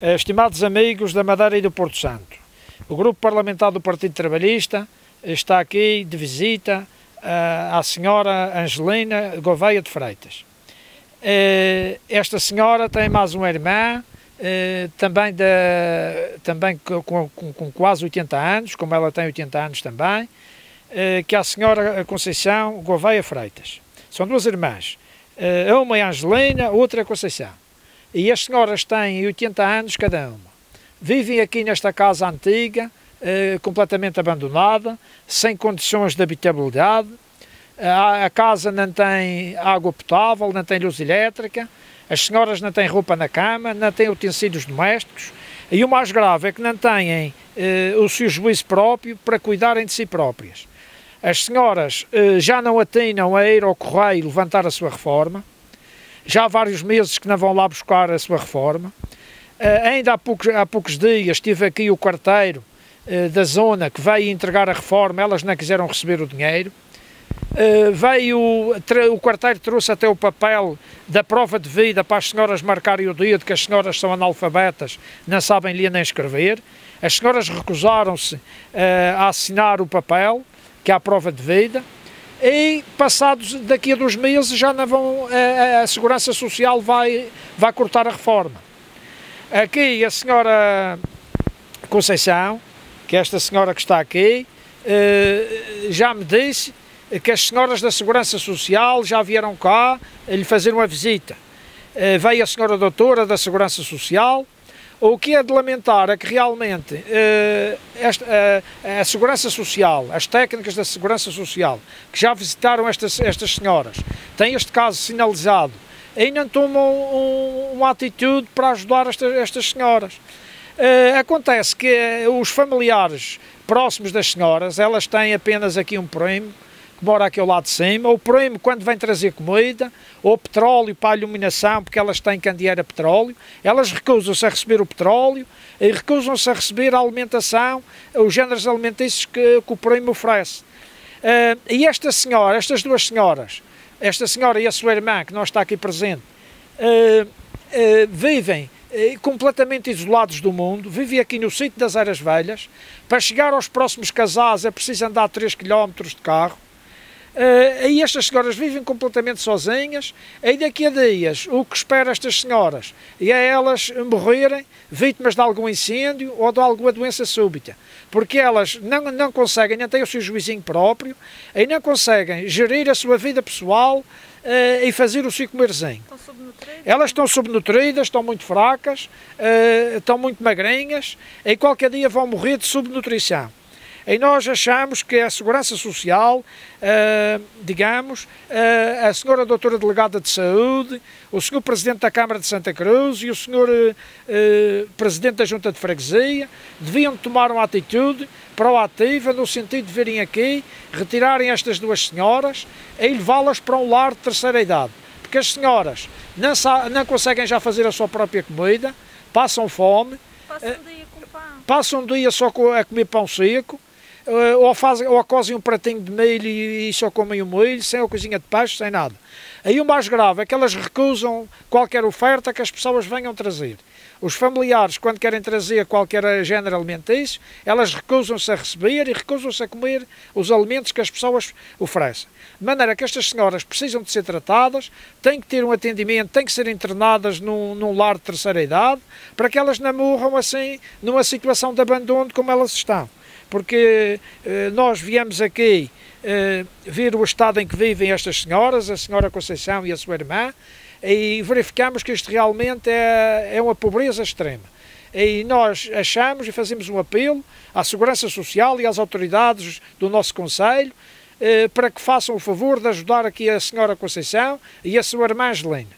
Eh, estimados amigos da Madeira e do Porto Santo, o Grupo Parlamentar do Partido Trabalhista está aqui de visita uh, à senhora Angelina Gouveia de Freitas. Uh, esta senhora tem mais uma irmã, também, de, também com, com, com, quase 80 anos, como ela tem 80 anos também, que é a senhora Conceição Gouveia Freitas. São duas irmãs, uma é Angelina, outra é Conceição. E as senhoras têm 80 anos cada uma. Vivem aqui nesta casa antiga, eh, completamente abandonada, sem condições de habitabilidade. A, a casa não tem água potável, não tem luz elétrica. As senhoras não têm roupa na cama, não têm utensílios domésticos. E o mais grave é que não têm eh, o seu juízo próprio para cuidarem de si próprias. As senhoras eh, já não atinam a ir ao correio levantar a sua reforma já há vários meses que não vão lá buscar a sua reforma. Uh, ainda há poucos, há poucos dias tive aqui o quarteiro uh, da zona que veio entregar a reforma, elas não quiseram receber o dinheiro. Uh, veio, o quarteiro trouxe até o papel da prova de vida para as senhoras marcarem o dia de que as senhoras são analfabetas, não sabem ler nem escrever. As senhoras recusaram-se a assinar o papel, que é a prova de vida e passados daqui a dois meses já não vão, a, a, Segurança Social vai, vai cortar a reforma. Aqui a senhora Conceição, que é esta senhora que está aqui, eh, já me disse que as senhoras da Segurança Social já vieram cá lhe fazer uma visita. Eh, veio a senhora doutora da Segurança Social, o que é de lamentar é que realmente uh, esta, uh, a Segurança Social, as técnicas da Segurança Social, que já visitaram estas, estas senhoras, têm este caso sinalizado, ainda tomam um, uma atitude para ajudar esta, estas senhoras. Uh, acontece que os familiares próximos das senhoras, elas têm apenas aqui um primo, que mora aqui ao lado de cima, o primo quando vem trazer comida, ou petróleo para a iluminação, porque elas têm candeeiro a petróleo, elas recusam-se a receber o petróleo, e recusam-se a receber a alimentação, os géneros alimentícios que, que o primo oferece. Uh, e esta senhora, estas duas senhoras, esta senhora e a sua irmã, que não está aqui presente, uh, uh, vivem completamente isolados do mundo, vivem aqui no sítio das Eras Velhas. Para chegar aos próximos casais é preciso andar 3 km de carro. Uh, aí estas senhoras vivem completamente sozinhas, aí daqui a dias o que espera estas senhoras é elas morrerem vítimas de algum incêndio ou de alguma doença súbita, porque elas não, não conseguem, não têm o seu juizinho próprio, e não conseguem gerir a sua vida pessoal uh, e fazer o seu comerzinho. Elas estão subnutridas, estão muito fracas, uh, estão muito magrinhas, e qualquer dia vão morrer de subnutrição. E nós achamos que a Segurança Social, uh, digamos, uh, a senhora doutora delegada de Saúde, o senhor Presidente da Câmara de Santa Cruz e o senhor uh, Presidente da Junta de Freguesia deviam tomar uma atitude proativa no sentido de virem aqui, retirarem estas duas senhoras e levá-las para um lar de terceira idade. Porque as senhoras não, não conseguem já fazer a sua própria comida, passam fome, passam um dia com pão. Passam um dia só a comer pão seco, eh, ou, fazem, ou cozem um pratinho de milho e, e só comem o milho, sem a cozinha de peixe, sem nada. Aí o mais grave é que elas recusam qualquer oferta que as pessoas venham trazer. Os familiares, quando querem trazer qualquer género alimentício, elas recusam-se a receber e recusam-se a comer os alimentos que as pessoas oferecem. De maneira que estas senhoras precisam de ser tratadas, têm que ter um atendimento, têm que ser internadas num, num lar de terceira idade, para que elas não morram assim, numa situação de abandono como elas estão porque eh, nós viemos aqui eh, ver o estado em que vivem estas senhoras, a senhora Conceição e a sua irmã, e verificamos que isto realmente é, é uma pobreza extrema. E nós achamos e fazemos um apelo à Segurança Social e às autoridades do nosso Conselho eh, para que façam o favor de ajudar aqui a senhora Conceição e a sua irmã Angelina.